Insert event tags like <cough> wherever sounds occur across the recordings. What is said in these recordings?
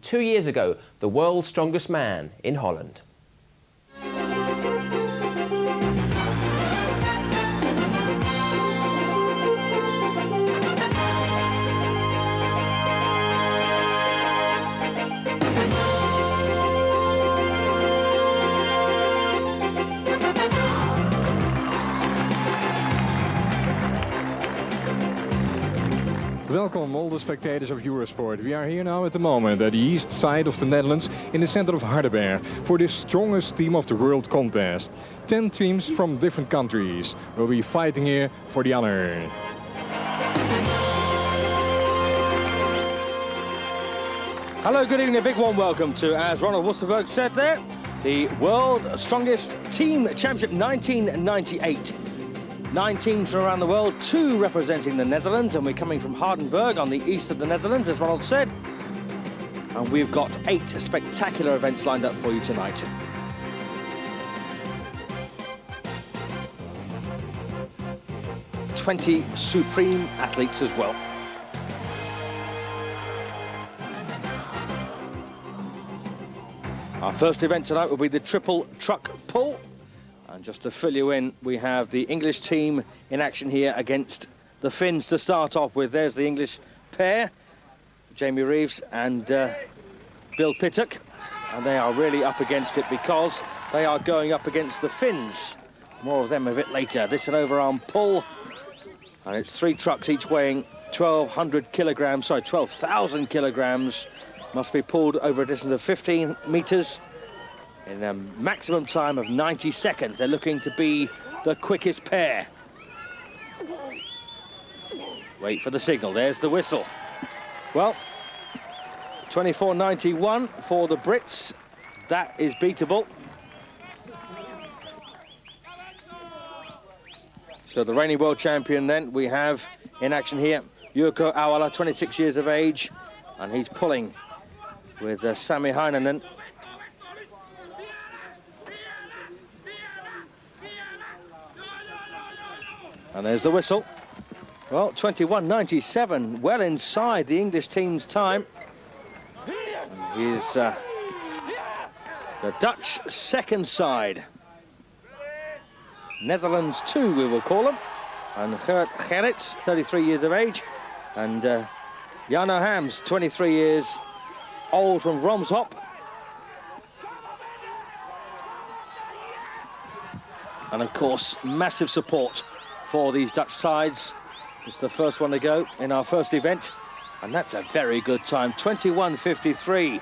Two years ago, the world's strongest man in Holland. Welcome all the spectators of Eurosport. We are here now at the moment at the east side of the Netherlands in the center of Hardenberg for the strongest team of the world contest. Ten teams from different countries will be fighting here for the honor. Hello, good evening, a big warm welcome to, as Ronald Wusterberg said there, the World Strongest Team Championship 1998. Nine teams from around the world, two representing the Netherlands, and we're coming from Hardenberg on the east of the Netherlands, as Ronald said. And we've got eight spectacular events lined up for you tonight. Twenty supreme athletes as well. Our first event tonight will be the triple truck pull. And just to fill you in, we have the English team in action here against the Finns to start off with. There's the English pair, Jamie Reeves and uh, Bill Pittuck. And they are really up against it because they are going up against the Finns. More of them a bit later. This an overarm pull. And it's three trucks each weighing 1,200 kilograms, sorry, 12,000 kilograms. Must be pulled over a distance of 15 meters in a maximum time of 90 seconds. They're looking to be the quickest pair. Wait for the signal. There's the whistle. Well, 24.91 for the Brits. That is beatable. So the reigning world champion then we have in action here, Jouko Ahola, 26 years of age, and he's pulling with uh, Sami Heinonen And there's the whistle. Well, 21.97, well inside the English team's time. He's uh, the Dutch second side. Netherlands two, we will call them. And Gert Gerrits, 33 years of age. And uh, Jarno Hams, 23 years old from Vroomshoop. And of course, massive support for these Dutch sides. It's the first one to go in our first event, and that's a very good time, 21.53.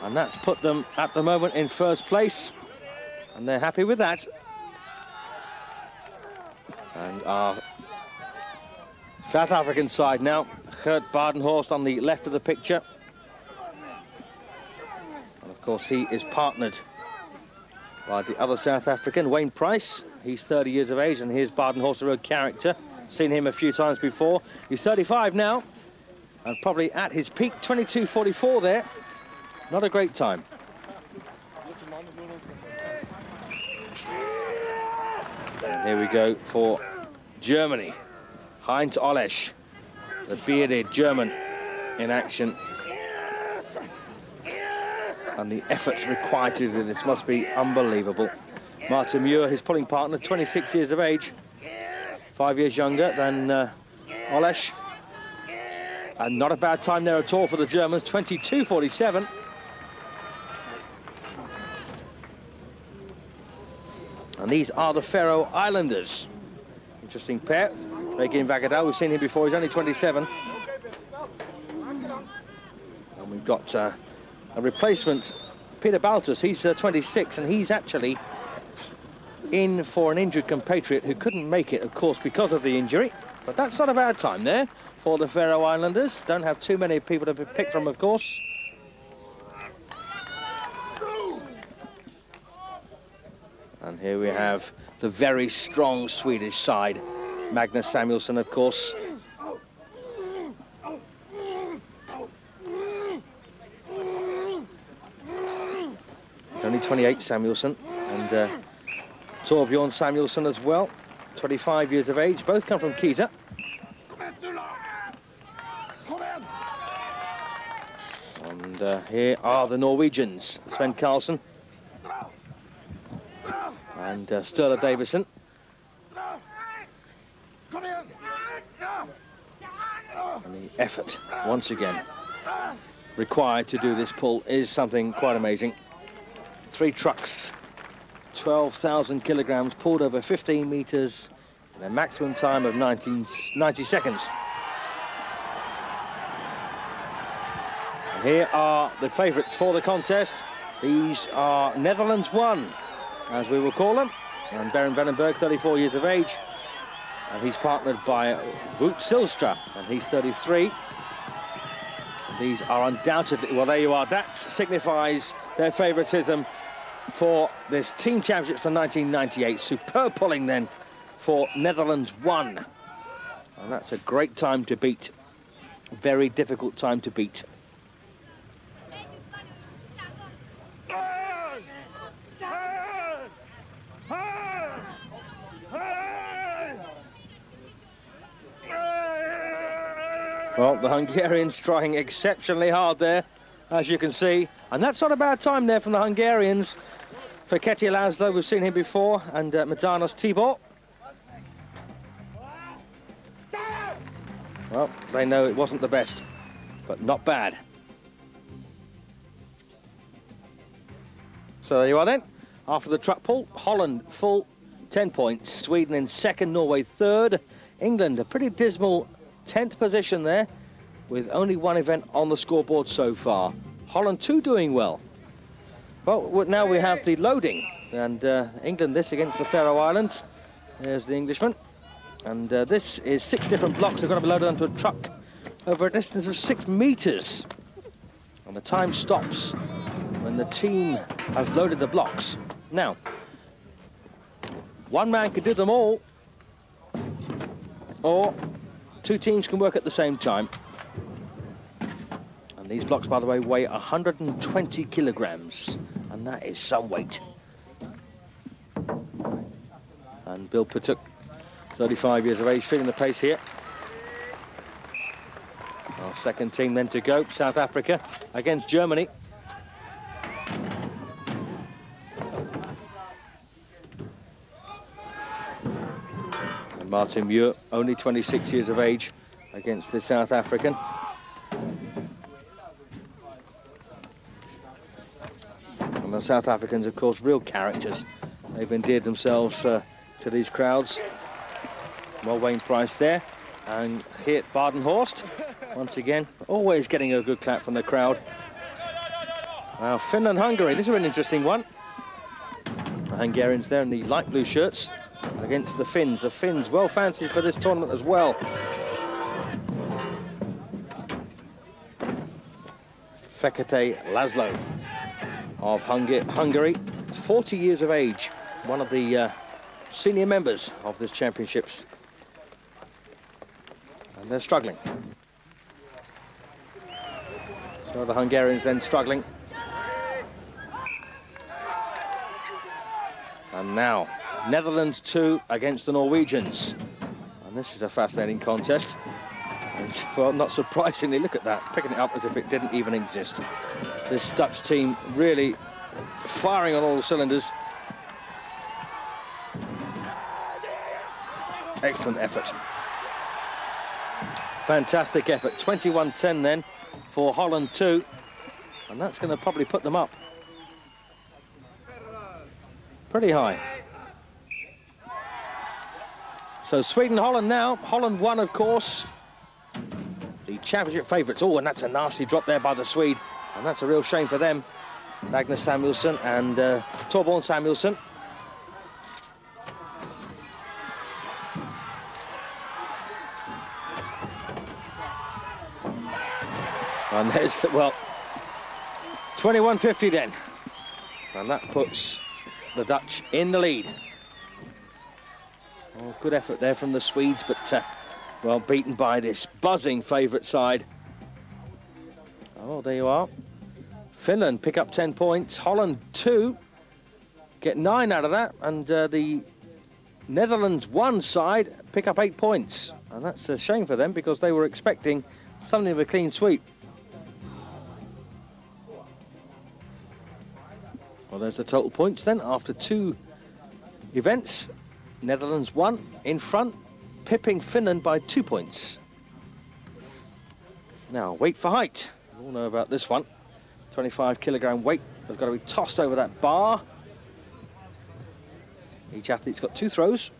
And that's put them at the moment in first place, and they're happy with that. And our South African side now, Gert Badenhorst on the left of the picture. And of course, he is partnered by the other South African, Wayne Price. He's 30 years of age, and here's Badenhorst, a road character. Seen him a few times before. He's 35 now, and probably at his peak, 22.44 there. Not a great time. And here we go for Germany. Heinz Ollesch, the bearded German in action. And the efforts required to do this must be unbelievable. Martin Muir, his pulling partner, 26 years of age, five years younger than uh, Ollesch. And not a bad time there at all for the Germans, 22.47. And these are the Faroe Islanders. Interesting pair. Regin Vagadal, we've seen him before, he's only 27. And we've got uh, a replacement, Peter Baltus, he's uh, 26, and he's actually in for an injured compatriot who couldn't make it, of course, because of the injury. But that's not a bad time there for the Faroe Islanders. Don't have too many people to pick from, of course. And here we have the very strong Swedish side. Magnus Samuelsson, of course. It's only 28, Samuelsson, and uh, Torbjorn Samuelsson as well, 25 years of age. Both come from Kisa. And And uh, here are the Norwegians, Sven Carlsen and uh, Sturla Davison. And the effort, once again, required to do this pull is something quite amazing. Three trucks, 12,000 kilograms, pulled over 15 meters in a maximum time of 19, 90 seconds. And here are the favourites for the contest. These are Netherlands 1, as we will call them. And Berend Veneberg, 34 years of age. And he's partnered by Wout Zijlstra, and he's 33. These are undoubtedly, well, there you are. That signifies their favouritism for this team championships for 1998. Superb pulling then for Netherlands 1. And that's a great time to beat. Very difficult time to beat. Well, the Hungarians trying exceptionally hard there, as you can see. And that's not a bad time there from the Hungarians. Fekete Laszlo, we've seen him before, and uh, Tibor. Well, they know it wasn't the best, but not bad. So there you are then. After the truck pull, Holland full 10 points, Sweden in second, Norway third, England a pretty dismal 10th position there with only one event on the scoreboard so far. Holland 2 doing well. Well, now we have the loading and uh, England this against the Faroe Islands. There's the Englishman. And uh, this is six different blocks. They're going to be loaded onto a truck over a distance of six meters. And the time stops when the team has loaded the blocks. Now, one man can do them all, or two teams can work at the same time. And these blocks, by the way, weigh 120 kilograms, and that is some weight. And Bill Pittuck, 35 years of age, feeling the pace here. Our second team then to go, South Africa against Germany. Martin Muir, only 26 years of age, against the South African. And the South Africans, of course, real characters. They've endeared themselves uh, to these crowds. Well, Wayne Price there. And Geert Badenhorst, <laughs> once again, always getting a good clap from the crowd. Now, Finland-Hungary, this is an interesting one. The Hungarians there in the light blue shirts against the Finns. The Finns well fancied for this tournament as well. Fekete Laszlo of Hungary, 40 years of age, one of the uh, senior members of this championships. And they're struggling. So the Hungarians then struggling. And now Netherlands 2 against the Norwegians. And this is a fascinating contest. And, well, not surprisingly, look at that, picking it up as if it didn't even exist. This Dutch team really firing on all cylinders. Excellent effort. Fantastic effort. 21-10 then for Holland 2. And that's going to probably put them up. Pretty high. So Sweden-Holland now. Holland won, of course. Championship favourites. Oh, and that's a nasty drop there by the Swede. And that's a real shame for them. Magnus Samuelsson and uh, Samuelsson. And there's, the, well, 21.50 then. And that puts the Dutch in the lead. Oh, good effort there from the Swedes, but, uh, well, beaten by this buzzing favourite side. Oh, there you are. Finland pick up 10 points. Holland, 2. Get 9 out of that. And uh, the Netherlands, one side, pick up 8 points. And that's a shame for them because they were expecting something of a clean sweep. Well, there's the total points then after two events. Netherlands one in front, pipping Finland by two points. Now, weight for height. We all know about this one. 25 kilogram weight has got to be tossed over that bar. Each athlete's got two throws.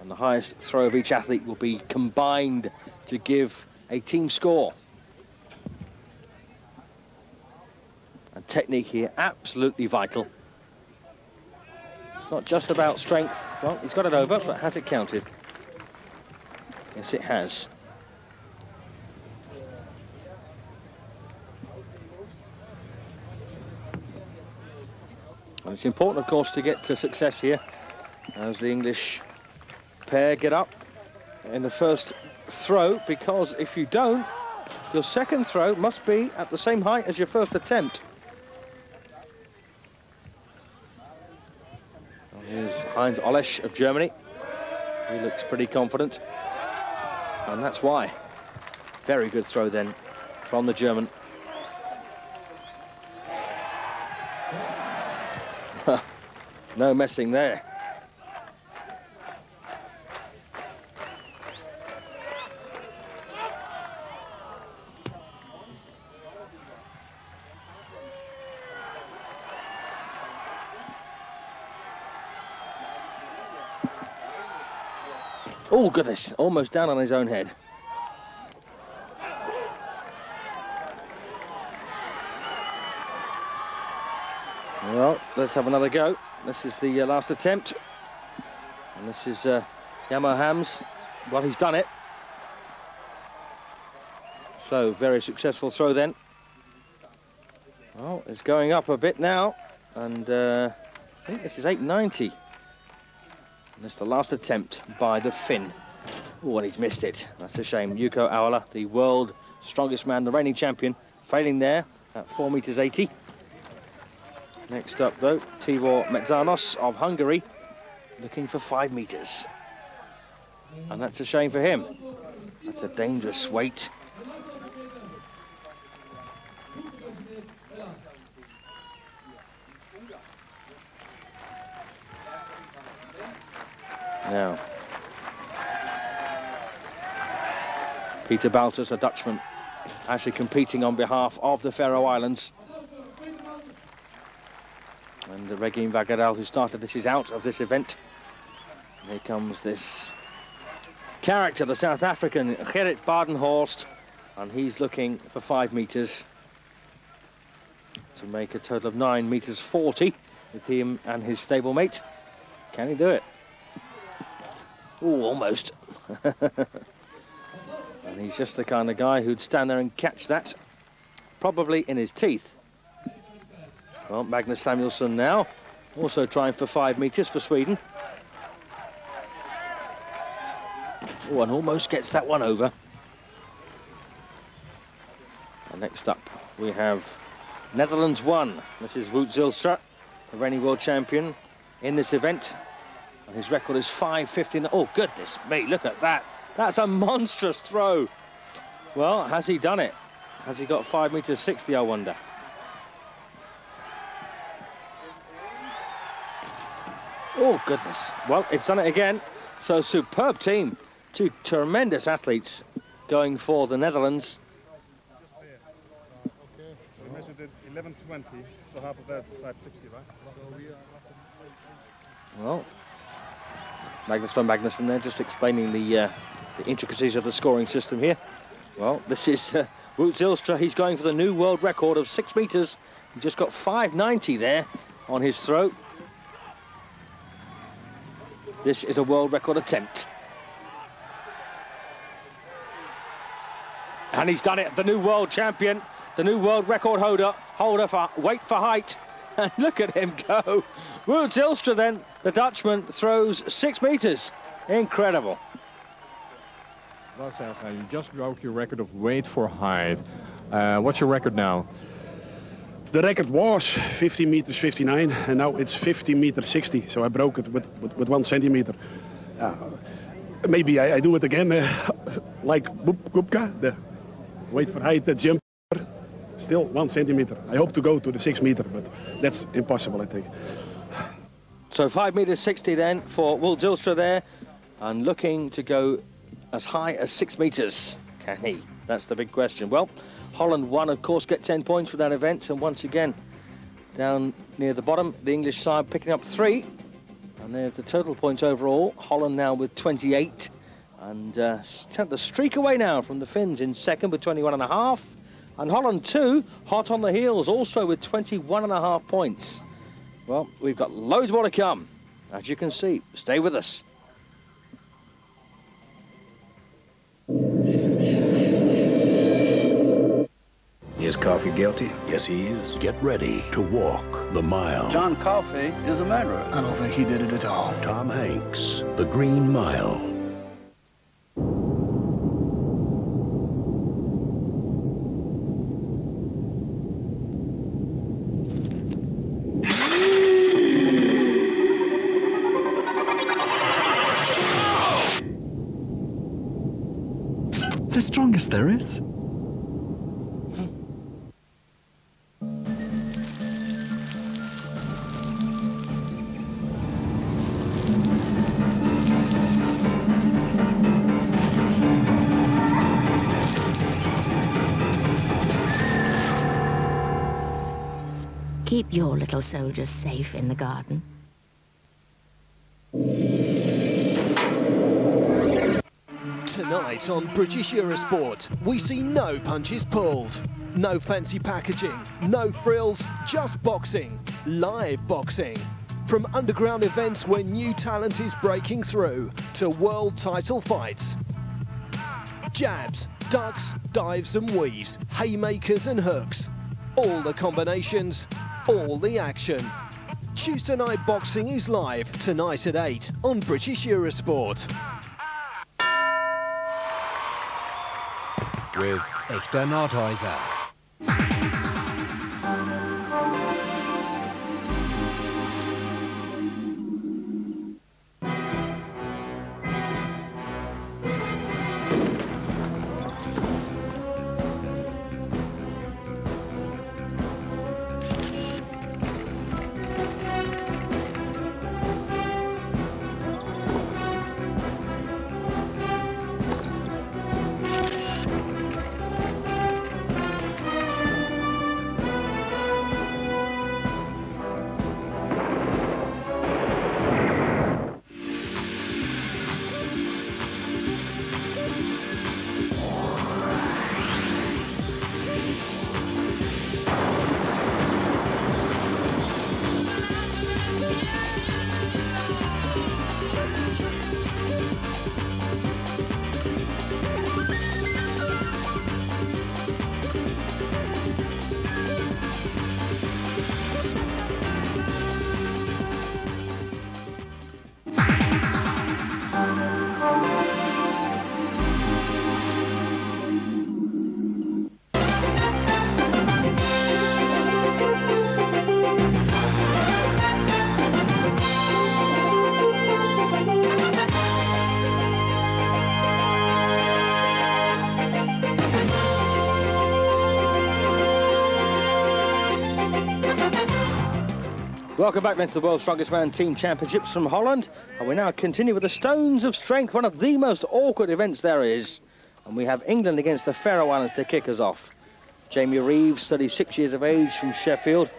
And the highest throw of each athlete will be combined to give a team score. And technique here, absolutely vital. It's not just about strength. Well, he's got it over, but has it counted? Yes, it has. And it's important, of course, to get to success here as the English pair get up in the first throw, because if you don't, your second throw must be at the same height as your first attempt. Here's Heinz Ollesch of Germany. He looks pretty confident. And that's why. Very good throw then from the German. <laughs> no messing there. Oh, goodness, almost down on his own head. Well, let's have another go. This is the uh, last attempt. And this is uh, Jarmo Hams. Well, he's done it. So, very successful throw then. Well, it's going up a bit now. And uh, I think this is 890. And that's the last attempt by the Finn. Oh, and he's missed it. That's a shame. Jouko Ahola, the world strongest man, the reigning champion, failing there at 4 metres 80. Next up, though, Tibor Metzanos of Hungary, looking for 5 metres. And that's a shame for him. That's a dangerous weight. Now, Peter Baltus, a Dutchman, actually competing on behalf of the Faroe Islands. And the Regin Vagadal, who started this, is out of this event. And here comes this character, the South African, Gerrit Badenhorst, and he's looking for five metres to make a total of nine metres 40 with him and his stablemate. Can he do it? Oh, almost. <laughs> and he's just the kind of guy who'd stand there and catch that, probably in his teeth. Well, Magnus Samuelsson now, also trying for five metres for Sweden. Oh, and almost gets that one over. And next up, we have Netherlands 1. This is Wout Zijlstra, the reigning world champion in this event. And his record is 5.15. Oh, goodness me, look at that. That's a monstrous throw. Well, has he done it? Has he got 5 metres 60, I wonder? Oh, goodness. Well, it's done it again. So, superb team. Two tremendous athletes going for the Netherlands. So we measured it 11.20, so half of that's 5.60, right? Well, Magnus Ver Magnusson there just explaining the, uh, the intricacies of the scoring system here. Well, this is uh, Wout Zijlstra. He's going for the new world record of six metres. He just got 5.90 there on his throat. This is a world record attempt. And he's done it, the new world champion, the new world record holder, holder for weight for height. <laughs> And look at him go. Wout Zijlstra then, the Dutchman, throws six metres. Incredible. Lars Elsner, you just broke your record of weight for height. Uh, what's your record now? The record was 50 meters 59, and now it's 50 meters 60. So I broke it with, with, with one centimeter. Uh, maybe I, I do it again, uh, <laughs> like Bob Kupka, the weight for height jumper. Still one centimeter. I hope to go to the six meter, but that's impossible, I think. So 5 metres 60 then for Will Dilstra there, and looking to go as high as 6 metres. Can he? That's the big question. Well, Holland won, of course, get 10 points for that event, and once again, down near the bottom, the English side picking up three. And there's the total points overall. Holland now with 28. And uh, the streak away now from the Finns in second with 21 and a half. And Holland too, hot on the heels, also with 21 and a half points. Well, we've got loads more to come. As you can see, stay with us. Is Coffey guilty? Yes, he is. Get ready to walk the mile. John Coffey is a murderer. I don't think he did it at all. Tom Hanks, The Green Mile. The strongest there is. Keep your little soldiers safe in the garden. Tonight on British Eurosport, we see no punches pulled, no fancy packaging, no frills, just boxing, live boxing. From underground events where new talent is breaking through to world title fights. Jabs, ducks, dives and weaves, haymakers and hooks. All the combinations, all the action. Tuesday Night Boxing is live tonight at 8 on British Eurosport. With Echter Nordhäuser. Welcome back then to the World's Strongest Man Team Championships from Holland. And we now continue with the Stones of Strength, one of the most awkward events there is. And we have England against the Faroe Islands to kick us off. Jamie Reeves, 36 years of age from Sheffield.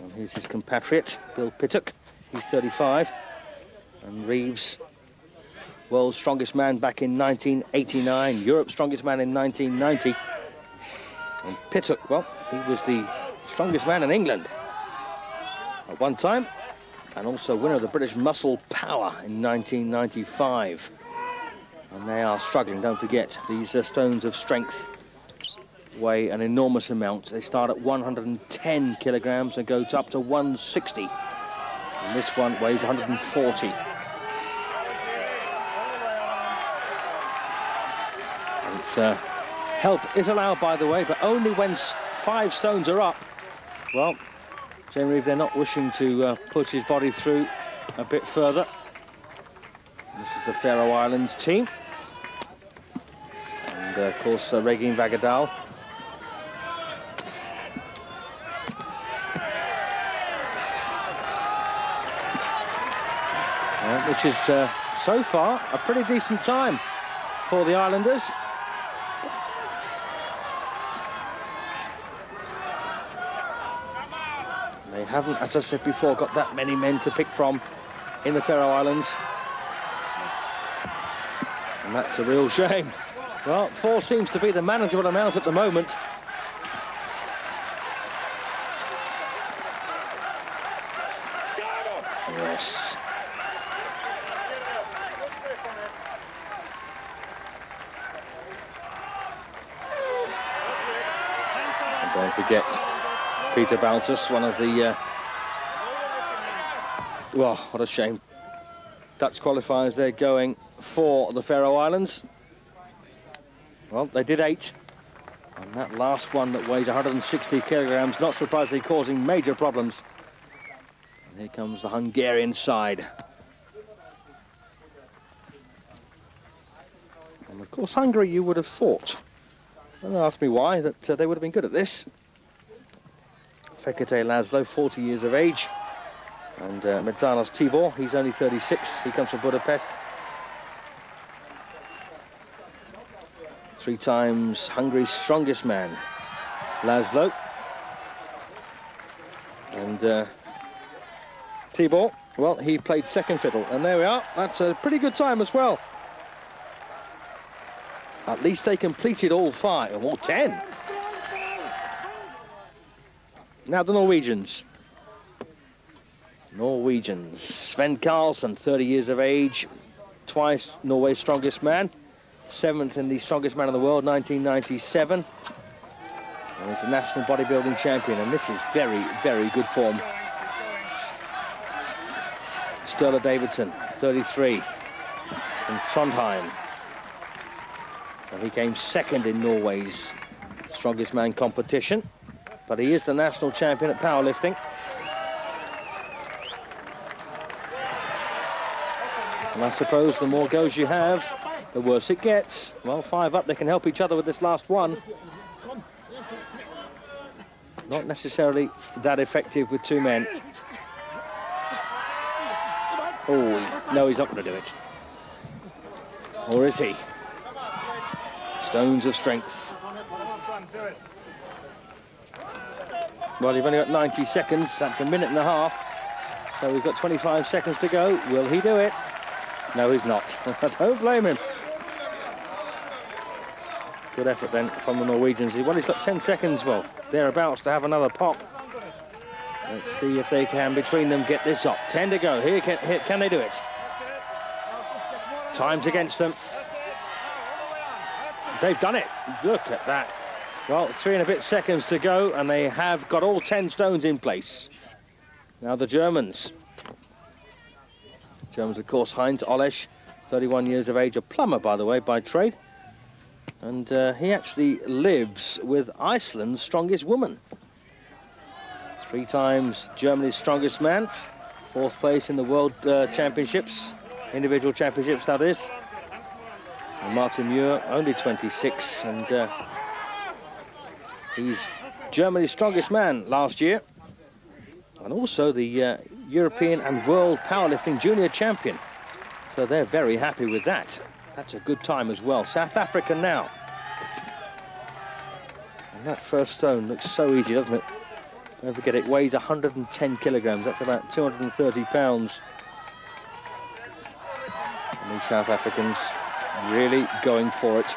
And here's his compatriot, Bill Pittuck. He's 35. And Reeves, world's strongest man back in 1989, Europe's strongest man in 1990. And Pittuck, well, he was the strongest man in England at one time, and also winner of the British Muscle Power in 1995. And they are struggling, don't forget, these uh, stones of strength weigh an enormous amount. They start at 110 kilograms and go up to 160. And this one weighs 140. And it's, uh, help is allowed, by the way, but only when five stones are up. Well, Tenerife, they're not wishing to uh, put his body through a bit further. This is the Faroe Islands team. And, uh, of course, uh, Regin Vagadal. Uh, this is, uh, so far, a pretty decent time for the Islanders. Haven't, as I said before, got that many men to pick from in the Faroe Islands. And that's a real shame. Well, four seems to be the manageable amount at the moment. Yes. And don't forget Baltus, one of the... Uh, well, what a shame. Dutch qualifiers, they're going for the Faroe Islands. Well, they did eight. And that last one that weighs 160 kilograms, not surprisingly causing major problems. And here comes the Hungarian side. And of course, Hungary, you would have thought, don't ask me why, that uh, they would have been good at this. Fekete Laszlo, 40 years of age. And uh, Medzanos Tibor, he's only 36. He comes from Budapest. Three times Hungary's strongest man, Laszlo. And uh, Tibor, well, he played second fiddle. And there we are. That's a pretty good time as well. At least they completed all five, or ten. Now the Norwegians. Norwegians. Sven Carlsen, 30 years of age, twice Norway's strongest man, seventh in the strongest man in the world, 1997. And he's a national bodybuilding champion, and this is very, very good form. Sturla Davidson, 33, from Trondheim. And he came second in Norway's strongest man competition, but he is the national champion at powerlifting. And I suppose the more goes you have, the worse it gets. Well, five up, they can help each other with this last one. Not necessarily that effective with two men. Oh, no, he's not going to do it. Or is he? Stones of strength. Well, you've only got 90 seconds. That's a minute and a half. So we've got 25 seconds to go. Will he do it? No, he's not. <laughs> Don't blame him. Good effort then from the Norwegians. Well, he's got 10 seconds, well, thereabouts to have another pop. Let's see if they can, between them, get this up. 10 to go. Here, can, here, can they do it? Time's against them. They've done it. Look at that. Well, three and a bit seconds to go, and they have got all 10 stones in place. Now the Germans. Germans, of course, Heinz Ollesch, 31 years of age, a plumber, by the way, by trade. And uh, he actually lives with Iceland's strongest woman. Three times Germany's strongest man. Fourth place in the World uh, Championships, individual championships, that is. And Martin Muir, only 26, and uh, he's Germany's strongest man last year. And also the uh, European and World Powerlifting Junior Champion. So they're very happy with that. That's a good time as well. South Africa now. And that first stone looks so easy, doesn't it? Don't forget, it weighs 110 kilograms. That's about 230 pounds. And these South Africans really going for it.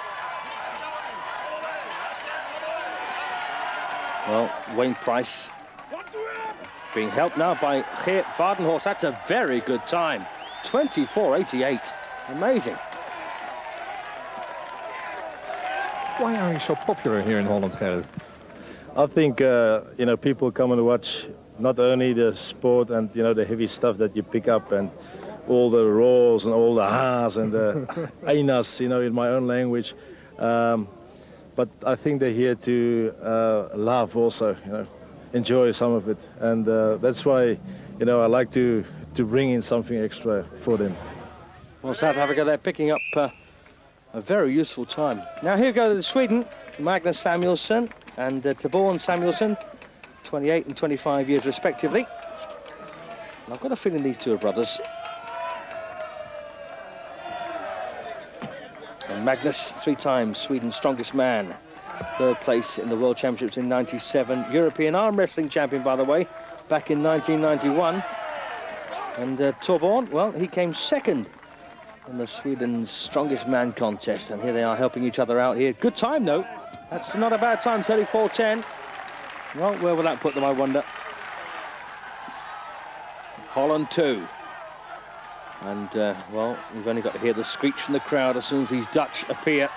Well, Wayne Price being helped now by Geert Badenhorst. That's a very good time. 24.88. Amazing. Why are you so popular here in Holland, Gerrit? I think, uh, you know, people come and watch not only the sport and, you know, the heavy stuff that you pick up and all the roars and all the ha's and the <laughs> <laughs> ainas, you know, in my own language. Um, but I think they're here to uh, laugh also, you know, enjoy some of it. And uh, that's why, you know, I like to, to bring in something extra for them. Well, South Africa, they're picking up uh, a very useful time. Now here go to Sweden, Magnus Samuelsson and uh, Torbjorn Samuelsson, 28 and 25 years respectively. And I've got a feeling these two are brothers. Magnus, three times Sweden's strongest man. Third place in the World Championships in 97. European arm wrestling champion, by the way, back in 1991. And uh, Torbjorn, well, he came second in the Sweden's strongest man contest. And here they are helping each other out here. Good time, though. That's not a bad time, 34.10. Well, where will that put them, I wonder? Holland 2. And, uh, well, we've only got to hear the screech from the crowd as soon as these Dutch appear.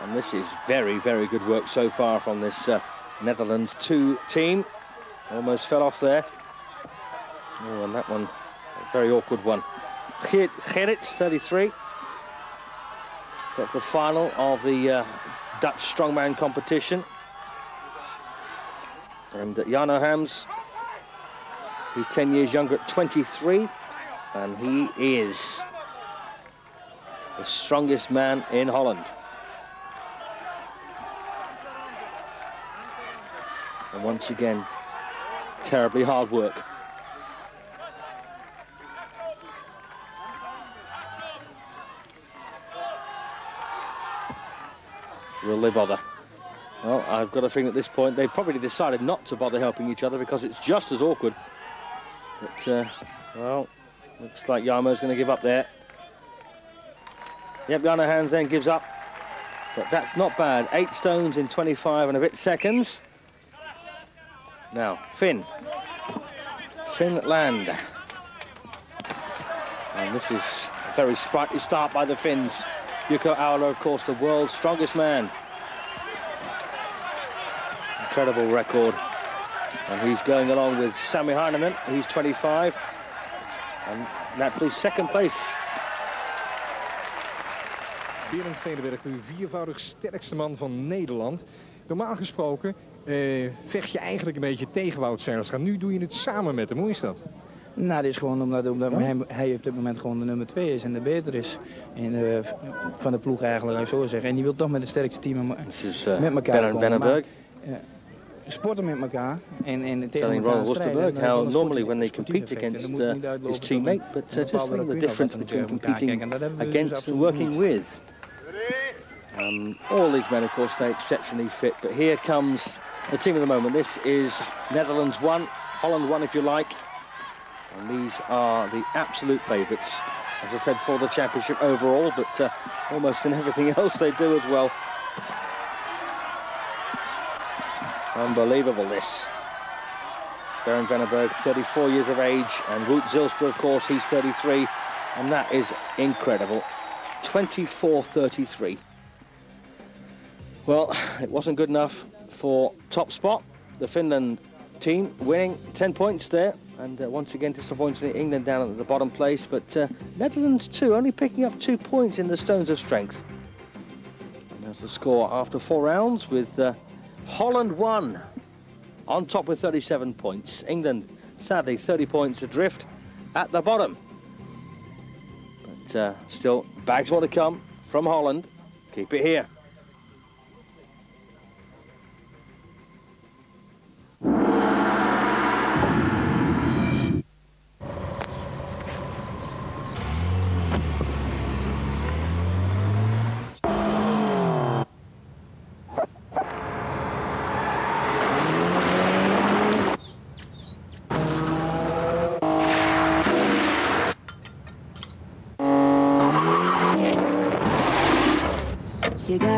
And this is very, very good work so far from this uh, Netherlands 2 team. Almost fell off there. Oh, and that one, a very awkward one. Gerrits, 33. Got the final of the uh, Dutch strongman competition. And uh, Jarno Hams, he's 10 years younger at 23. And he is the strongest man in Holland. And once again, terribly hard work. Will bother? Well, I've got a feeling at this point they've probably decided not to bother helping each other because it's just as awkward. But, uh, well, looks like Jarmo's going to give up there. Yep, Hams then gives up. But that's not bad. Eight stones in 25 and a bit seconds. Now, Finn. Finland. And this is a very sprightly start by the Finns. Jouko Ahola, of course, the world's strongest man. Incredible record. And he's going along with Sami Heinemann, he's 25. And naturally second place. Berend Velenberg, de viervoudig sterkste man van Nederland. Normaal gesproken uh, vecht je eigenlijk een beetje tegen Wout Seilstra. Nu doe je het samen met hem. Hoe is dat? Nou, dat is gewoon omdat, omdat hij, hij, op dit moment gewoon de nummer 2 is en de beter is. In, uh, van de ploeg eigenlijk, ik zo zeggen. En die wil toch met het sterkste team dus, uh, met elkaar komen. Bennenberg. Sporten met elkaar en, en Telling Ron how normally when they compete against uh, his teammate, but uh, just think the difference between competing against and working with. Um, all these men, of course, stay exceptionally fit, but here comes the team of the moment. This is Netherlands 1, Holland 1 if you like. And these are the absolute favourites, as I said, for the championship overall, but uh, almost in everything <laughs> else they do as well. Unbelievable, this. Berend Veneberg, 34 years of age, and Wout Zijlstra, of course, he's 33, and that is incredible. 24-33. Well, it wasn't good enough for top spot. The Finland team winning 10 points there. And uh, once again, disappointingly, England down at the bottom place. But uh, Netherlands, too, only picking up two points in the Stones of Strength. And there's the score after four rounds with uh, Holland 1 on top with 37 points. England, sadly, 30 points adrift at the bottom. But uh, still, bags more to come from Holland. Keep it here.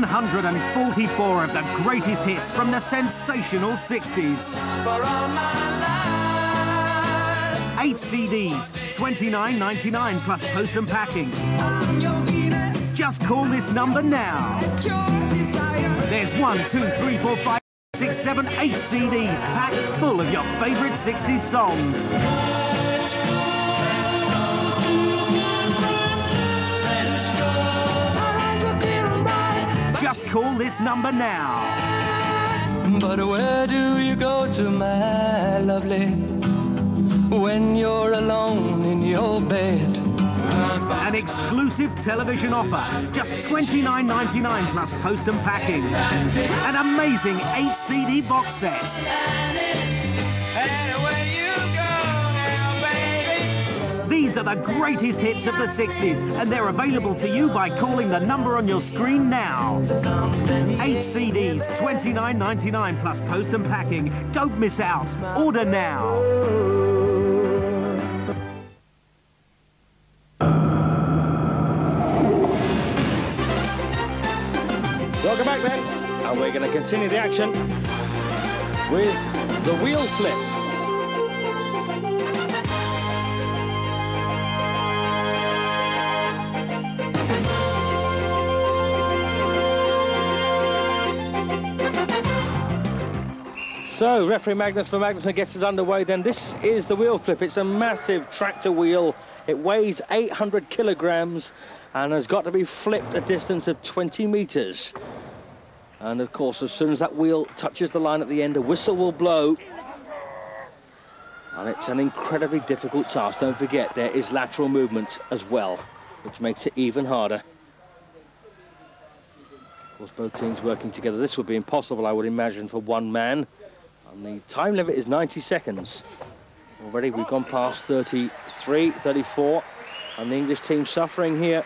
144 of the greatest hits from the sensational 60s. Eight CDs, 29.99 plus post and packing. Just call this number now. There's one, two, three, four, five, six, seven, eight CDs packed full of your favorite 60s songs. Just call this number now. But where do you go to, my lovely, when you're alone in your bed? An exclusive television offer, just $29.99 plus post and packing. An amazing 8 CD box set. These are the greatest hits of the 60s, and they're available to you by calling the number on your screen now. Eight CDs, $29.99 plus post and packing. Don't miss out. Order now. Welcome back then. And we're going to continue the action with the wheel flip. So, referee Magnus Ver Magnusson gets us underway then. This is the wheel flip. It's a massive tractor wheel. It weighs 800 kilograms and has got to be flipped a distance of 20 meters. And of course, as soon as that wheel touches the line at the end, a whistle will blow. And it's an incredibly difficult task. Don't forget, there is lateral movement as well, which makes it even harder. Of course, both teams working together. This would be impossible, I would imagine, for one man. And the time limit is 90 seconds. Already we've gone past 33, 34, and the English team suffering here.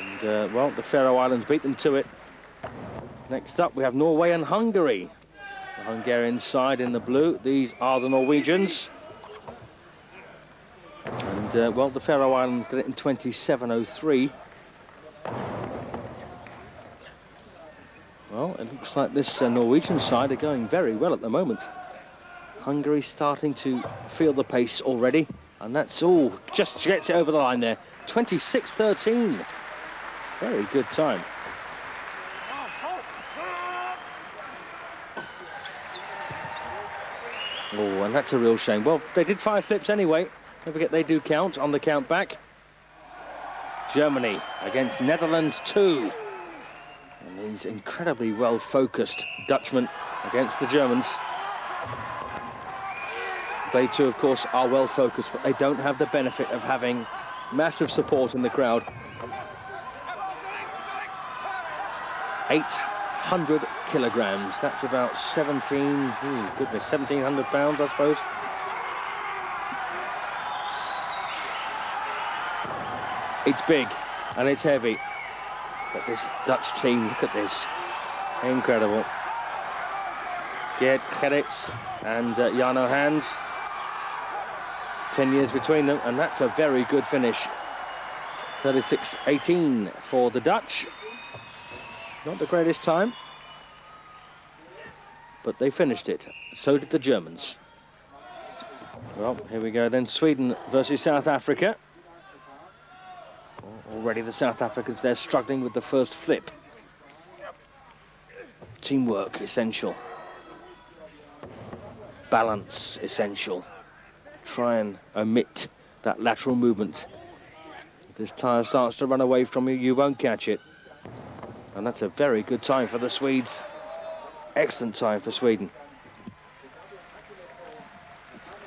And, uh, well, the Faroe Islands beat them to it. Next up, we have Norway and Hungary. The Hungarian side in the blue. These are the Norwegians. And, uh, well, the Faroe Islands did it in 27.03. Well, it looks like this uh, Norwegian side are going very well at the moment. Hungary starting to feel the pace already. And that's all, just gets it over the line there. 26.13. Very good time. Oh, and that's a real shame. Well, they did five flips anyway. Don't forget they do count on the count back. Germany against Netherlands 2. And these incredibly well-focused Dutchmen against the Germans. They too, of course, are well-focused, but they don't have the benefit of having massive support in the crowd. 800 kilograms. That's about 17, hmm, goodness, 1,700 pounds, I suppose. It's big and it's heavy. This Dutch team, look at this. Incredible. Gerd Gerrits and uh, Jarno Hans. 10 years between them, and that's a very good finish. 36-18 for the Dutch. Not the greatest time, but they finished it. So did the Germans. Well, here we go then. Sweden versus South Africa. Already the South Africans, they're struggling with the first flip. Teamwork essential. Balance essential. Try and omit that lateral movement. If this tyre starts to run away from you, you won't catch it. And that's a very good time for the Swedes. Excellent time for Sweden.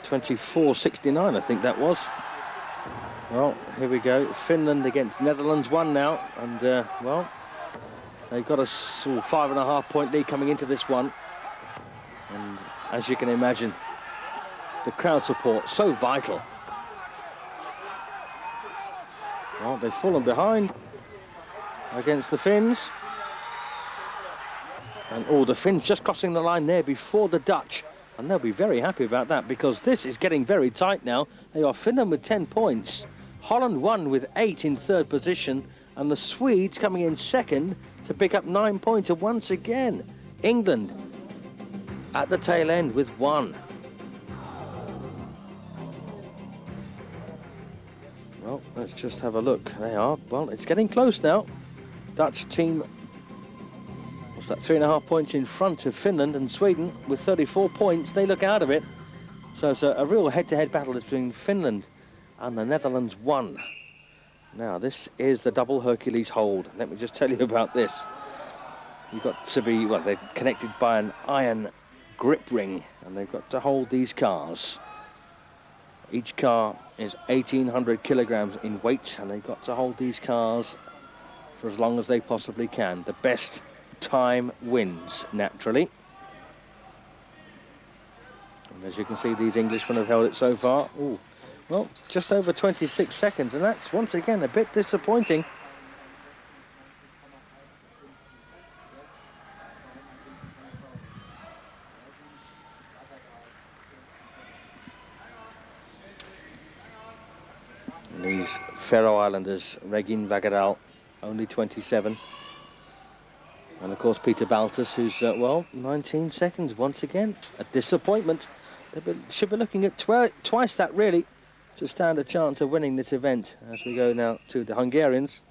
24.69, I think that was. Well, here we go. Finland against Netherlands, one now. And, uh, well, they've got a five and a half point lead coming into this one. And as you can imagine, the crowd support so vital. Well, they've fallen behind against the Finns. And, oh, the Finns just crossing the line there before the Dutch. And they'll be very happy about that because this is getting very tight now. They are Finland with 10 points. Holland one with eight in third position. And the Swedes coming in second to pick up nine points. And once again, England at the tail end with one. Well, let's just have a look. They are. Well, it's getting close now. Dutch team, what's that, three and a half points in front of Finland and Sweden with 34 points. They look out of it. So it's a, a real head-to-head -head battle between Finland and the Netherlands one. Now, this is the double Hercules hold. Let me just tell you about this. You've got to be, well, they're connected by an iron grip ring, and they've got to hold these cars. Each car is 1,800 kilograms in weight, and they've got to hold these cars for as long as they possibly can. The best time wins, naturally. And as you can see, these Englishmen have held it so far. Ooh, well, just over 26 seconds, and that's once again a bit disappointing. These Faroe Islanders, Regin Vagadal, only 27. And of course Peter Baltus, who's, uh, well, 19 seconds once again. A disappointment. They should be looking at twi twice that, really, to stand a chance of winning this event. As we go now to the Hungarians.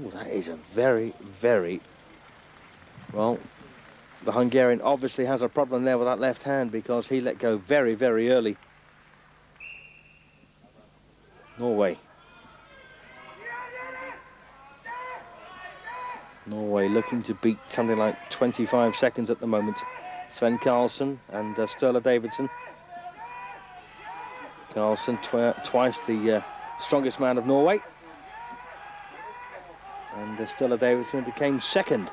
Well, that is a very, very, well, the Hungarian obviously has a problem there with that left hand because he let go very, very early. Norway. Norway looking to beat something like 25 seconds at the moment. Sven Carlsen and uh, Sturla Davidson. Carlsen twi twice the uh, strongest man of Norway. And uh, Sturla Davidson became second.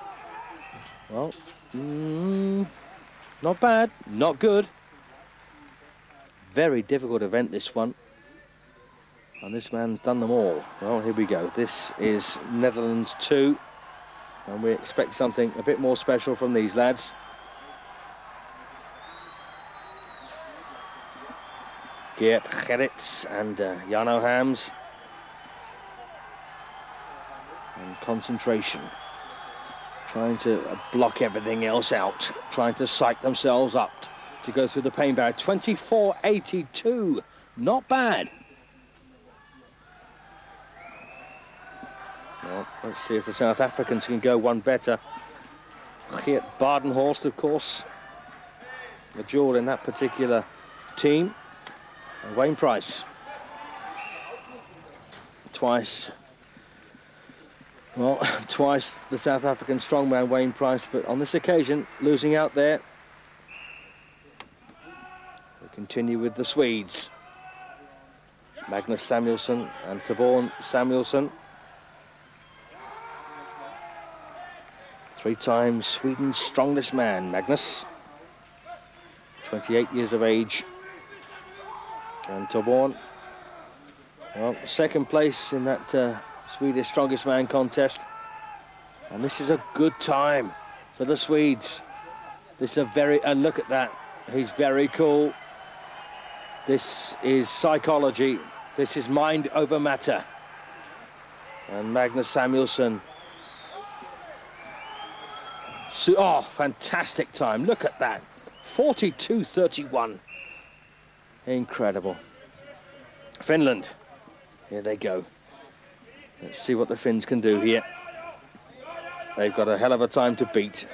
Well, mm, not bad, not good. Very difficult event, this one. And this man's done them all. Well, here we go. This is Netherlands 2. And we expect something a bit more special from these lads. Geert Gerrits and uh, Jano Hams. And concentration. Trying to uh, block everything else out. Trying to psych themselves up to go through the pain barrier. 24.82. Not bad. Well, let's see if the South Africans can go one better. Gerrit Badenhorst, of course, the jewel in that particular team. And Wayne Price. Twice. Well, <laughs> twice the South African strongman Wayne Price, but on this occasion, losing out there. We continue with the Swedes. Magnus Samuelsson and Torbjorn Samuelsson. Three times Sweden's strongest man, Magnus. 28 years of age. And Torbjorn, well, second place in that uh, Swedish strongest man contest. And this is a good time for the Swedes. This is a very, and look at that. He's very cool. This is psychology. This is mind over matter. And Magnus Samuelsson so, oh, fantastic time. Look at that. 42.31. Incredible. Finland. Here they go. Let's see what the Finns can do here. They've got a hell of a time to beat.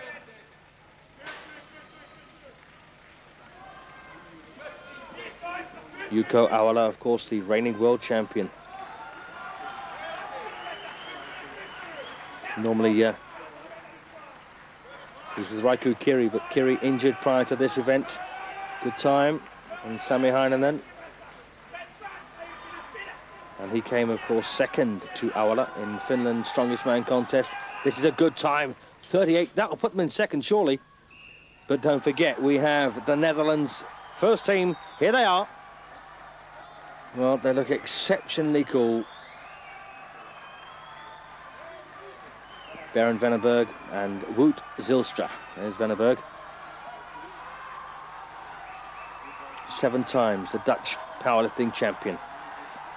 Jukka Ahola, of course, the reigning world champion. Normally, uh, He's with Riku Kiri, but Kiri injured prior to this event. Good time. And Sami Heinonen. And he came, of course, second to Ahola in Finland's strongest man contest. This is a good time. 38. That'll put them in second, surely. But don't forget, we have the Netherlands first team. Here they are. Well, they look exceptionally cool. Berend Veneberg and Wout Zijlstra. There's Veneberg. Seven times the Dutch powerlifting champion.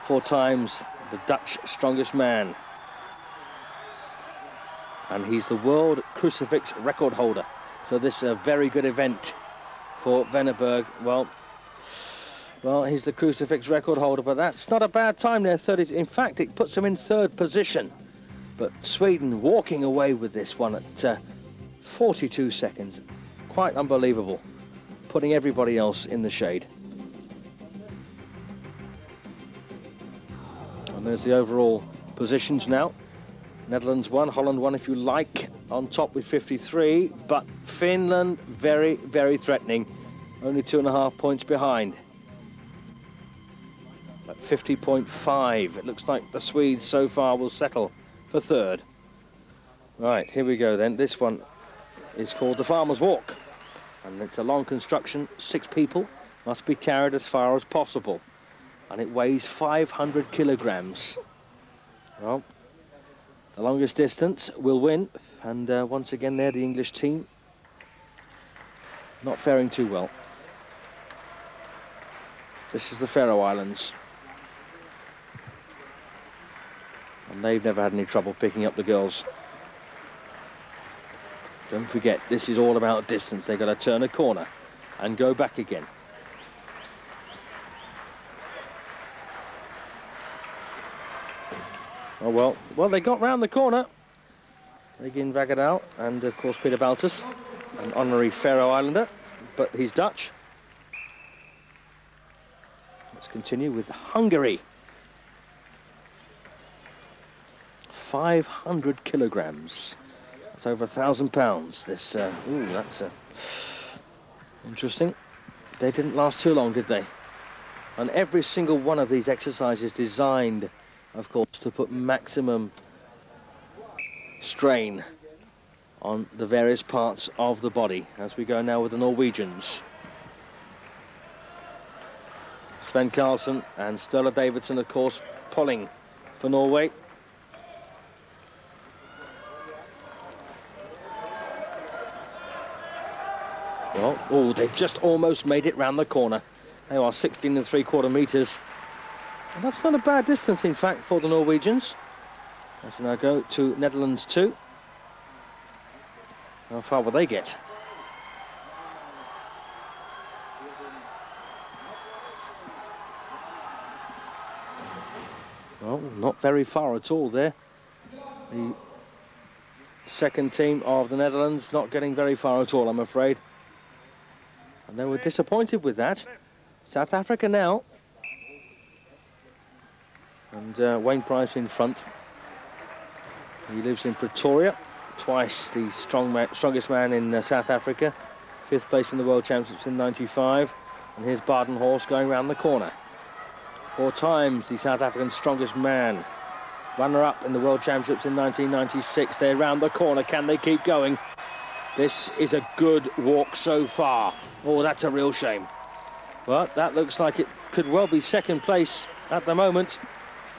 Four times the Dutch strongest man. And he's the world crucifix record holder. So this is a very good event for Veneberg. Well, well, he's the crucifix record holder, but that's not a bad time there. 30. In fact, it puts him in third position. But Sweden walking away with this one at uh, 42 seconds. Quite unbelievable. putting everybody else in the shade. And there's the overall positions now. Netherlands one, Holland one if you like, on top with 53, but Finland very, very threatening. Only two and a half points behind. At 50.5, it looks like the Swedes so far will settle for third. Right, here we go then. This one is called the Farmer's Walk. And it's a long construction, six people must be carried as far as possible. And it weighs 500 kilograms. Well, the longest distance will win. And uh, once again there, the English team not faring too well. This is the Faroe Islands. And they've never had any trouble picking up the girls. Don't forget, this is all about distance. They've got to turn a corner and go back again. Oh well, well they got round the corner. Regin Vagadal and of course Peter Baltus, an honorary Faroe Islander, but he's Dutch. Let's continue with Hungary. 500 kilograms. That's over a thousand pounds. This, uh, ooh, that's uh, interesting. They didn't last too long, did they? And every single one of these exercises designed, of course, to put maximum strain on the various parts of the body. As we go now with the Norwegians. Sven Carlsen and Sturla Davidson, of course, pulling for Norway. Well, oh, they just almost made it round the corner. They are 16 and three quarter metres. And that's not a bad distance, in fact, for the Norwegians. As we now go to Netherlands 2. How far will they get? Well, not very far at all there. The second team of the Netherlands not getting very far at all, I'm afraid. And they were disappointed with that. South Africa now. And uh, Wayne Price in front. He lives in Pretoria. Twice the strong strongest man in uh, South Africa. Fifth place in the World Championships in 95. And here's Badenhorst going round the corner. Four times the South African strongest man. Runner-up in the World Championships in 1996. They're round the corner. Can they keep going? This is a good walk so far. Oh, that's a real shame. But that looks like it could well be second place at the moment.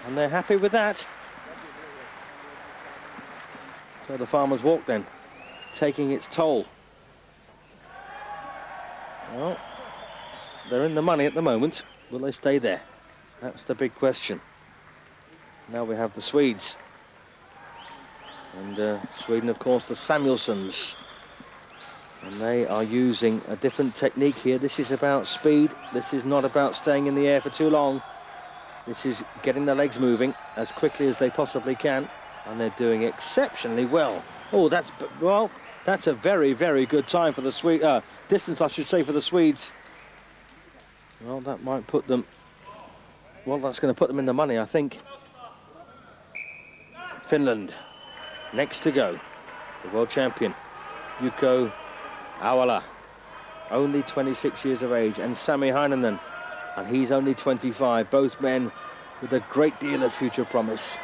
And they're happy with that. So the farmer's walk then, taking its toll. Well, they're in the money at the moment. Will they stay there? That's the big question. Now we have the Swedes. And uh, Sweden, of course, the Samuelssons. And they are using a different technique here. This is about speed. This is not about staying in the air for too long. This is getting the legs moving as quickly as they possibly can. And they're doing exceptionally well. Oh, that's, well, that's a very, very good time for the Swede, uh, distance, I should say, for the Swedes. Well, that might put them, well, that's going to put them in the money, I think. Finland, next to go, the world champion, Jukka Ahola, only 26 years of age, and Sami Heinonen, and he's only 25. Both men with a great deal of future promise.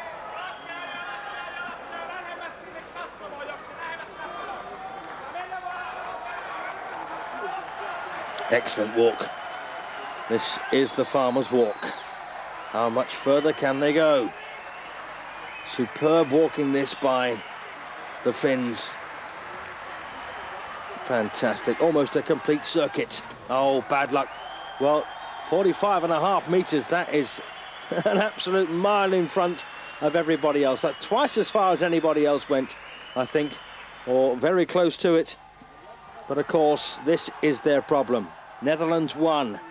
Excellent walk. This is the farmer's walk. How much further can they go? Superb walking this by the Finns. Fantastic, almost a complete circuit. Oh, bad luck. Well, 45 and a half metres, that is <laughs> an absolute mile in front of everybody else. That's twice as far as anybody else went, I think, or very close to it. But of course, this is their problem. Netherlands one.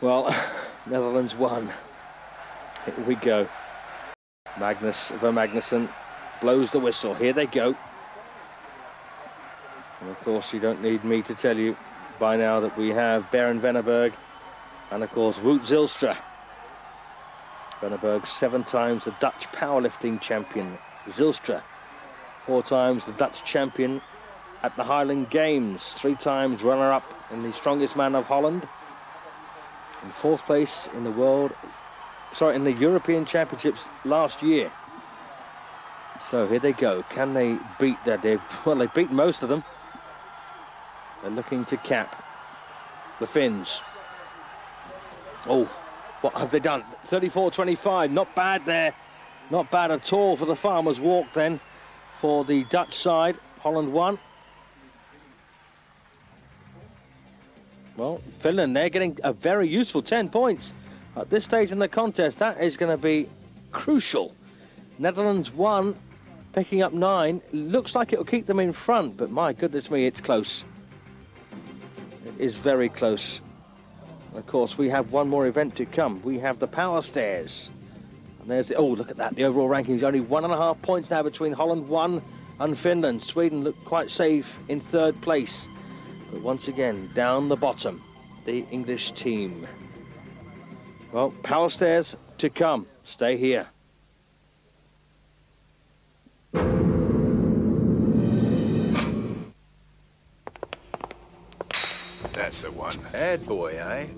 Well, <laughs> Netherlands one. Here we go. Magnus Ver Magnusson blows the whistle. Here they go. And of course, you don't need me to tell you by now that we have Berend Veneberg and of course Wout Zijlstra. Veneberg seven times the Dutch powerlifting champion. Zijlstra four times the Dutch champion at the Highland Games, three times runner-up in the strongest man of Holland, in fourth place in the world, sorry, in the European Championships last year. So here they go. Can they beat that? Well, they beat most of them. They're looking to cap the Finns. Oh, what have they done? 34-25, not bad there. Not bad at all for the Farmers Walk then. For the Dutch side, Holland one. Well, Finland, they're getting a very useful 10 points. At this stage in the contest, that is going to be crucial. Netherlands one, picking up nine. Looks like it'll keep them in front, but my goodness me, it's close. Is very close. Of course, we have one more event to come. We have the Power Stairs. And there's the, oh, look at that. The overall rankings only one and a half points now between Holland one and Finland. Sweden look quite safe in third place. But once again, down the bottom, the English team. Well, power stairs to come. Stay here. That's the one. Bad boy, eh?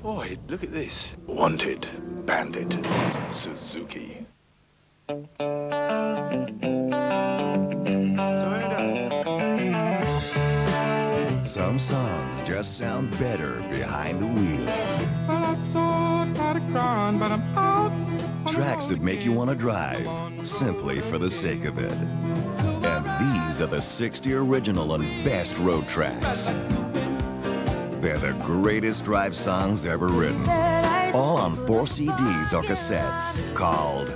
Boy, look at this. Wanted. Bandit. Suzuki. Just sound better behind the wheel. Tracks that make you want to drive simply for the sake of it. And these are the 60 original and best road tracks. They're the greatest drive songs ever written. All on four CDs or cassettes called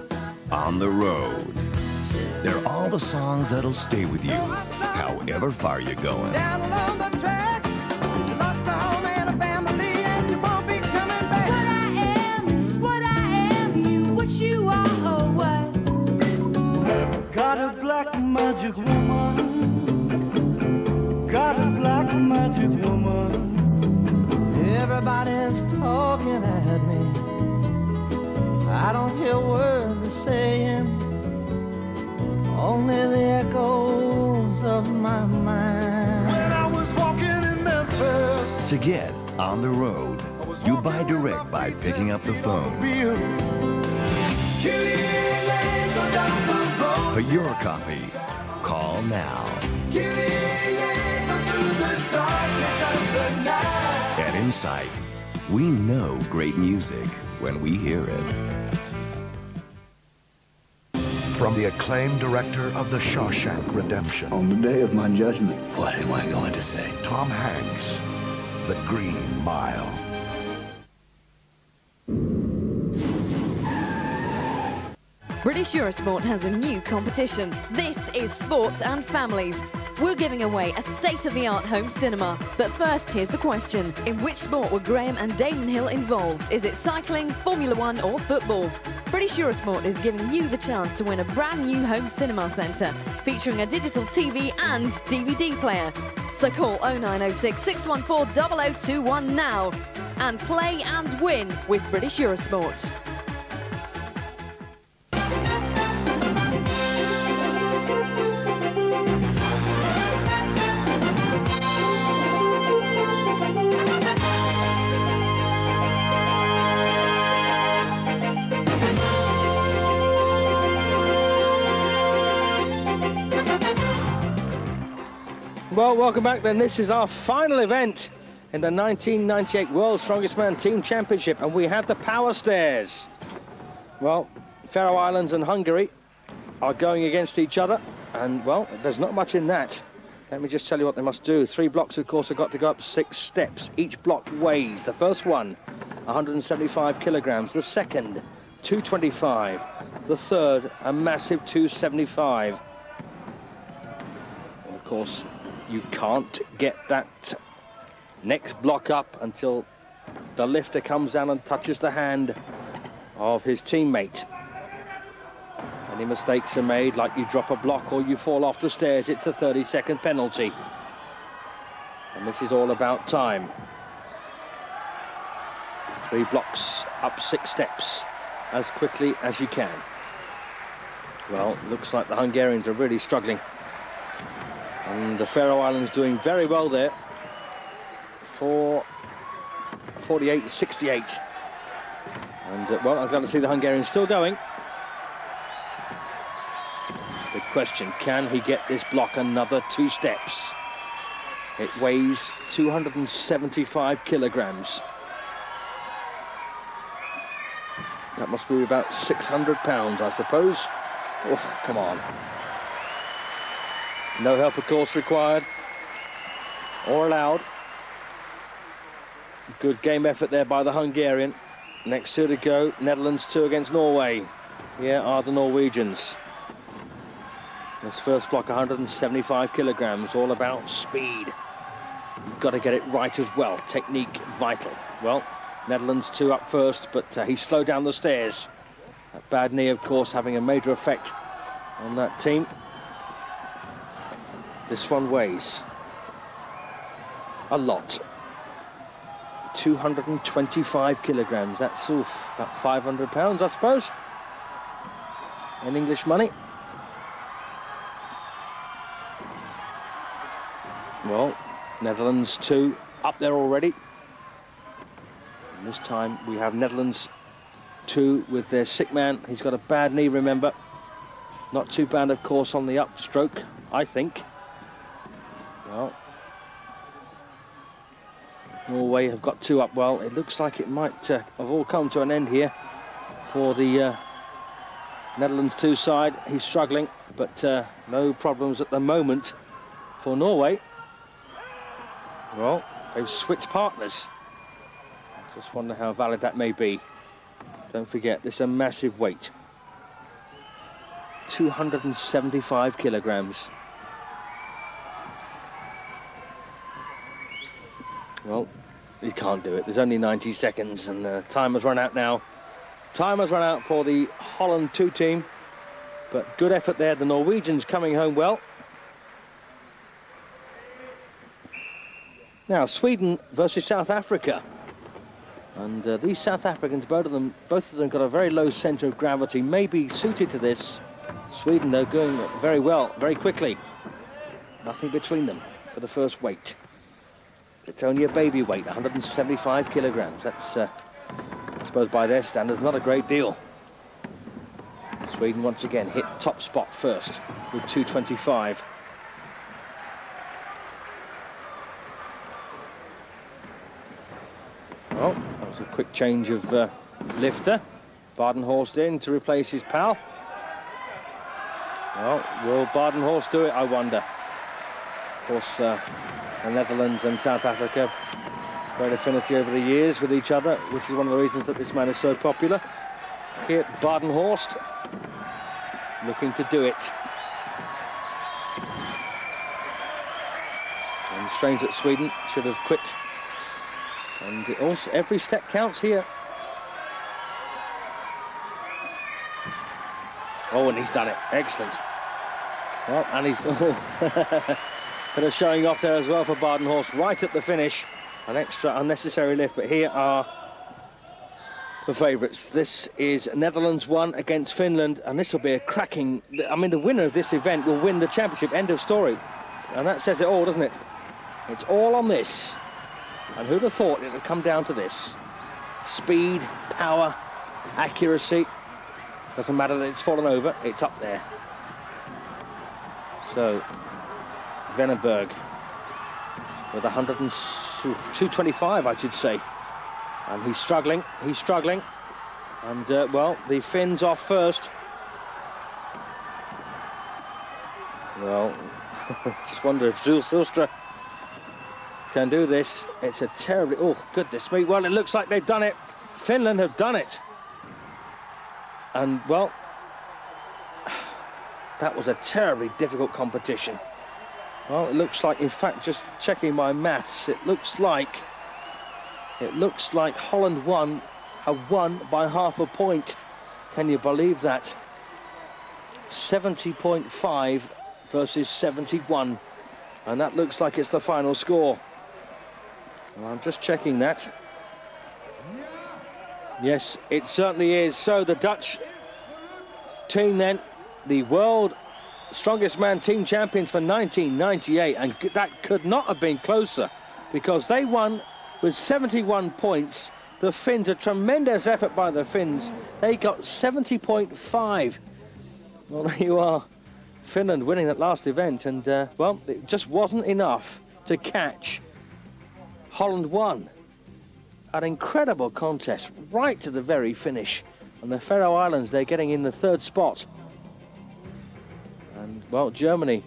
On the Road. They're all the songs that'll stay with you, however far you're going. Magic woman. Got a black magic woman. Everybody's talking at me. I don't hear words they're saying. Only the echoes of my mind. When I was walking in Memphis. To get on the road, you buy direct by picking up the phone. For your copy, call now. At Insight, we know great music when we hear it. From the acclaimed director of The Shawshank Redemption. On the day of my judgment, what am I going to say? Tom Hanks, The Green Mile. British Eurosport has a new competition. This is Sports and Families. We're giving away a state-of-the-art home cinema. But first, here's the question. In which sport were Graham and Damon Hill involved? Is it cycling, Formula One or football? British Eurosport is giving you the chance to win a brand new home cinema centre featuring a digital TV and DVD player. So call 0906 614 0021 now and play and win with British Eurosport. Well, welcome back then. This is our final event in the 1998 World Strongest Man Team Championship, and we have the Power Stairs. Well, Faroe Islands and Hungary are going against each other, and well, there's not much in that. Let me just tell you what they must do. Three blocks, of course, have got to go up six steps. Each block weighs. The first one, 175 kilograms. The second, 225. The third, a massive 275. And of course, you can't get that next block up until the lifter comes down and touches the hand of his teammate. Any mistakes are made, like you drop a block or you fall off the stairs, it's a 30-second penalty. And this is all about time. Three blocks up six steps as quickly as you can. Well, looks like the Hungarians are really struggling. And the Faroe Islands doing very well there. For 48-68. And, uh, well, I'm glad to see the Hungarians still going. The question, can he get this block another two steps? It weighs 275 kilograms. That must be about 600 pounds, I suppose. Oh, come on. No help, of course, required or allowed. Good game effort there by the Hungarian. Next two to go, Netherlands two against Norway. Here are the Norwegians. This first block, 175 kilograms, all about speed. You've got to get it right as well. Technique vital. Well, Netherlands two up first, but uh, he slowed down the stairs. That bad knee, of course, having a major effect on that team. This one weighs a lot. 225 kilograms. That's oof, about 500 pounds, I suppose, in English money. Well, Netherlands two up there already. And this time we have Netherlands two with their sick man. He's got a bad knee, remember. Not too bad, of course, on the upstroke, I think. Well, Norway have got two up. Well, it looks like it might uh, have all come to an end here for the uh, Netherlands two side. He's struggling, but uh, no problems at the moment for Norway. Well, they've switched partners. Just wonder how valid that may be. Don't forget, this is a massive weight. 275 kilograms. Well, he can't do it. There's only 90 seconds, and uh, time has run out now. Time has run out for the Holland 2 team, but good effort there. The Norwegians coming home well. Now, Sweden versus South Africa. And uh, these South Africans, both of them, both of them got a very low centre of gravity, may be suited to this. Sweden, though, going very well, very quickly. Nothing between them for the first weight. It's only a baby weight, 175 kilograms. That's, uh, I suppose, by their standards, not a great deal. Sweden once again hit top spot first with 225. Well, that was a quick change of uh, lifter. Badenhorst in to replace his pal. Well, will Badenhorst do it, I wonder? Of course, uh, the Netherlands and South Africa great affinity over the years with each other, which is one of the reasons that this man is so popular. Here, Badenhorst looking to do it. And strange that Sweden should have quit. And also every step counts here. Oh, and he's done it. Excellent. Well, and he's... <laughs> Oh. Bit of showing off there as well for Badenhorst right at the finish. An extra unnecessary lift, but here are the favourites. This is Netherlands 1 against Finland, and this will be a cracking... I mean, the winner of this event will win the championship, end of story. And that says it all, doesn't it? It's all on this. And who'd have thought it would come down to this? Speed, power, accuracy. Doesn't matter that it's fallen over, it's up there. So, Veneberg with 100 and 225, I should say. And he's struggling, he's struggling. And, uh, well, the Finns off first. Well, <laughs> just wonder if Zul Zijlstra can do this. It's a terribly... Oh, goodness me. Well, it looks like they've done it. Finland have done it. And, well, <sighs> that was a terribly difficult competition. Well, it looks like, in fact, just checking my maths, it looks like, it looks like Holland one, have won by half a point. Can you believe that? 70.5 versus 71. And that looks like it's the final score. Well, I'm just checking that. Yes, it certainly is. So the Dutch team then, the world strongest man team champions for 1998, and that could not have been closer because they one with 71 points. The Finns, a tremendous effort by the Finns. They got 70.5. Well, <laughs> there you are. Finland winning that last event, and, uh, well, it just wasn't enough to catch Holland won. An incredible contest right to the very finish. And the Faroe Islands, they're getting in the third spot. Well, Germany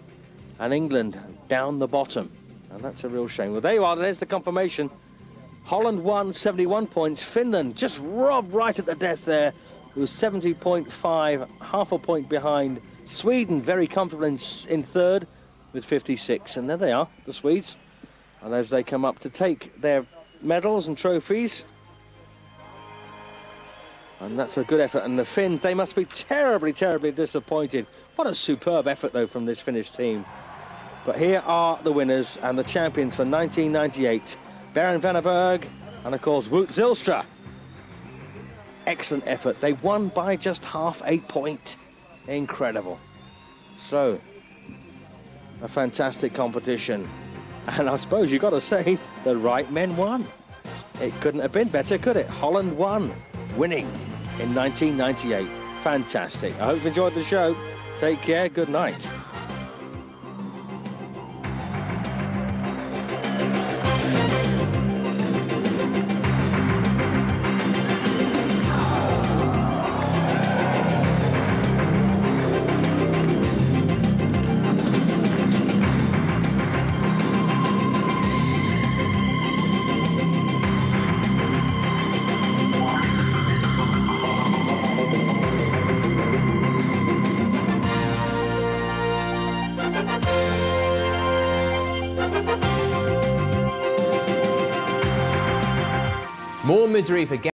and England down the bottom. And that's a real shame. Well, there you are. There's the confirmation. Holland won 71 points. Finland just robbed right at the death there. It was 70.5, half a point behind. Sweden very comfortable in, in third with 56. And there they are, the Swedes. And as they come up to take their medals and trophies, and that's a good effort. And the Finns, they must be terribly, terribly disappointed. What a superb effort, though, from this Finnish team. But here are the winners and the champions for 1998. Berend van and, of course, Wout Zijlstra. Excellent effort. They won by just half a point. Incredible. So, a fantastic competition. And I suppose you've got to say, the right men won. It couldn't have been better, could it? Holland one, winning in 1998. Fantastic. I hope you've enjoyed the show. Take care. Good night. Misery for